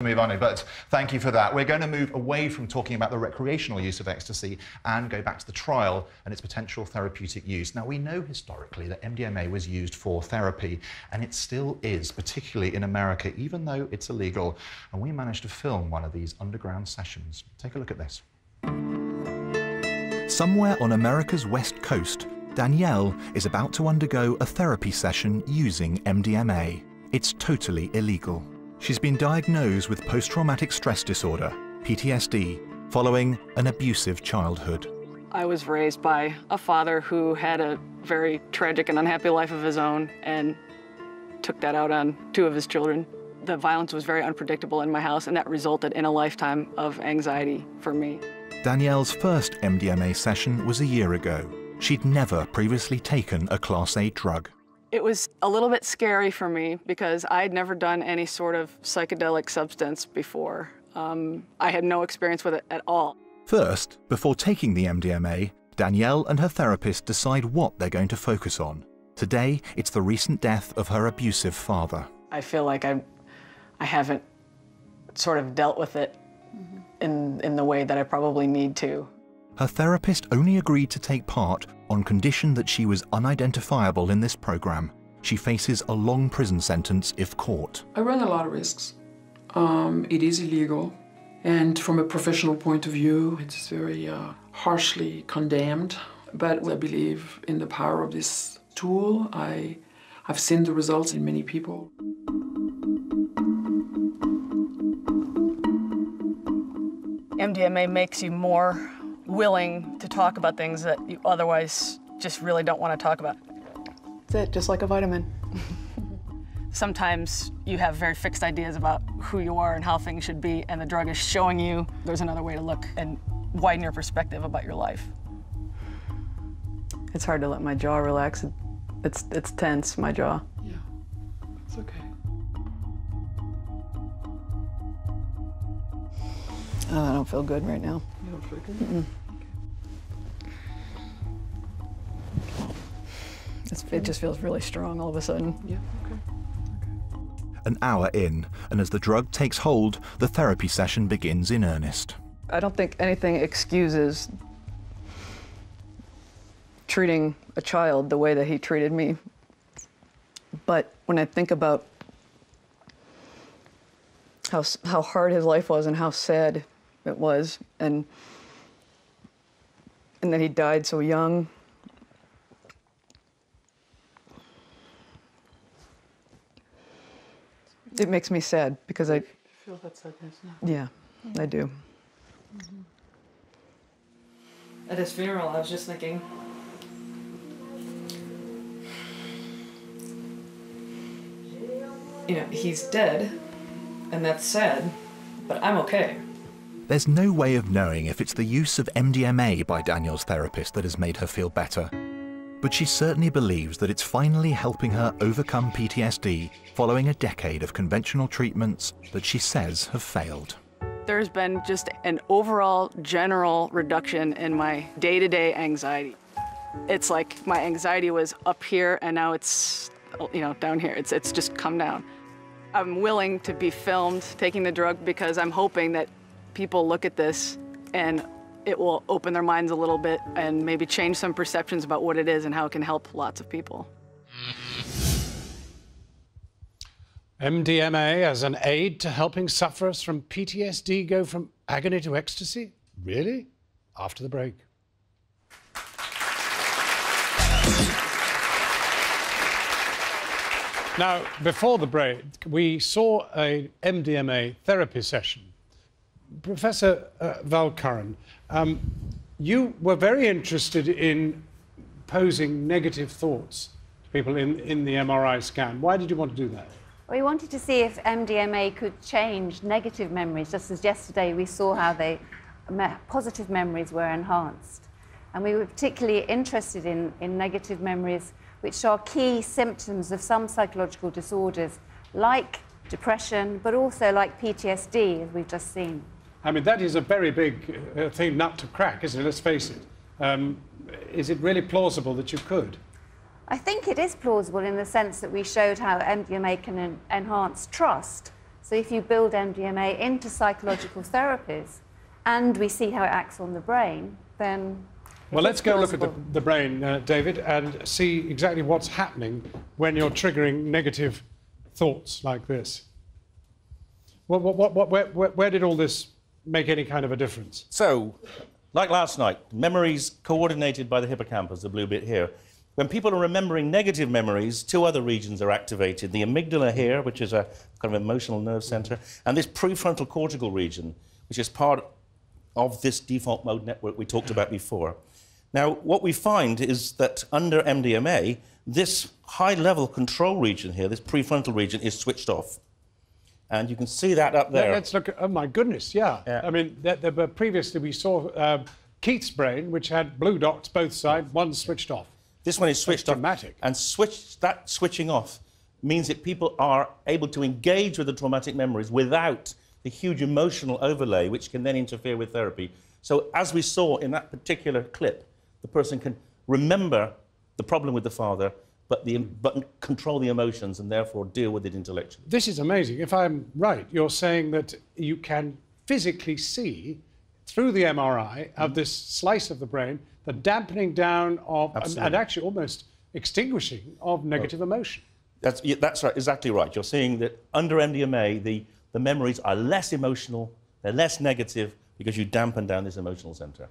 move on, but thank you for that. We're going to move away from talking about the recreational use of ecstasy and go back to the trial and its potential therapeutic use. Now, we know historically that MDMA was used for therapy, and it still is, particularly in America, even though it's illegal. And we managed to film one of these underground sessions. Take a look at this. Somewhere on America's west coast, Danielle is about to undergo a therapy session using MDMA. It's totally illegal. She's been diagnosed with post traumatic stress disorder, PTSD, following an abusive childhood. I was raised by a father who had a very tragic and unhappy life of his own and took that out on two of his children. The violence was very unpredictable in my house, and that resulted in a lifetime of anxiety for me. Danielle's first MDMA session was a year ago. She'd never previously taken a Class A drug. It was a little bit scary for me because I'd never done any sort of psychedelic substance before. Um, I had no experience with it at all. First, before taking the MDMA, Danielle and her therapist decide what they're going to focus on. Today, it's the recent death of her abusive father. I feel like I, I haven't sort of dealt with it in, in the way that I probably need to. Her therapist only agreed to take part on condition that she was unidentifiable in this program. She faces a long prison sentence if caught. I run a lot of risks. Um, it is illegal, and from a professional point of view, it's very uh, harshly condemned. But I believe in the power of this tool. I, I've seen the results in many people. MDMA makes you more willing to talk about things that you otherwise just really don't want to talk about. That's it, just like a vitamin. Sometimes you have very fixed ideas about who you are and how things should be, and the drug is showing you there's another way to look and widen your perspective about your life. It's hard to let my jaw relax. It's, it's tense, my jaw. Yeah, it's okay. Oh, I don't feel good right now. You don't feel good? It's, it just feels really strong all of a sudden. Yeah, okay. An hour in, and as the drug takes hold, the therapy session begins in earnest. I don't think anything excuses treating a child the way that he treated me. But when I think about how, how hard his life was and how sad it was, and, and that he died so young, it makes me sad because I feel that sadness now? yeah, I do. Mm-hmm. At his funeral, I was just thinking. You know, he's dead, and that's sad, but I'm okay. There's no way of knowing if it's the use of MDMA by Danielle's therapist that has made her feel better. But she certainly believes that it's finally helping her overcome PTSD following a decade of conventional treatments that she says have failed. There's been just an overall general reduction in my day-to-day anxiety. It's like my anxiety was up here and now it's, you know, down here. It's, it's just come down. I'm willing to be filmed taking the drug because I'm hoping that people look at this and it will open their minds a little bit and maybe change some perceptions about what it is and how it can help lots of people. MDMA as an aid to helping sufferers from PTSD go from agony to ecstasy? Really? After the break. Now, before the break, we saw a MDMA therapy session. Professor uh, Curran, um, you were very interested in posing negative thoughts to people in, in the MRI scan. Why did you want to do that? We wanted to see if MDMA could change negative memories, just as yesterday we saw how they, positive memories were enhanced. And we were particularly interested in, in negative memories, which are key symptoms of some psychological disorders, like depression, but also like PTSD, as we've just seen. I mean, that is a very big uh, thing nut to crack, isn't it? Let's face it. Um, is it really plausible that you could? I think it is plausible in the sense that we showed how MDMA can en- enhance trust. So if you build MDMA into psychological therapies and we see how it acts on the brain, then. Well, let's go look at the, the brain, uh, David, and see exactly what's happening when you're triggering negative thoughts like this. What, what, what, what, where, where, where did all this make any kind of a difference? So, like last night, memories coordinated by the hippocampus, the blue bit here. When people are remembering negative memories, two other regions are activated the amygdala here, which is a kind of emotional nerve center, and this prefrontal cortical region, which is part of this default mode network we talked about before. Now, what we find is that under MDMA, this high level control region here, this prefrontal region, is switched off. And you can see that up there. Let's look at, oh my goodness, yeah. Yeah. I mean, that, that, but previously we saw uh, Keith's brain, which had blue dots both sides, one switched off. This one is switched off. dramatic. And switch, that switching off means that people are able to engage with the traumatic memories without the huge emotional overlay, which can then interfere with therapy. So, as we saw in that particular clip, the person can remember the problem with the father, but, the, but control the emotions and therefore deal with it intellectually. This is amazing. If I'm right, you're saying that you can physically see through the MRI of hmm. this slice of the brain the dampening down of, and, and actually almost extinguishing of negative emotion. That's, yeah, that's right, exactly right. You're seeing that under MDMA, the, the memories are less emotional, they're less negative because you dampen down this emotional center.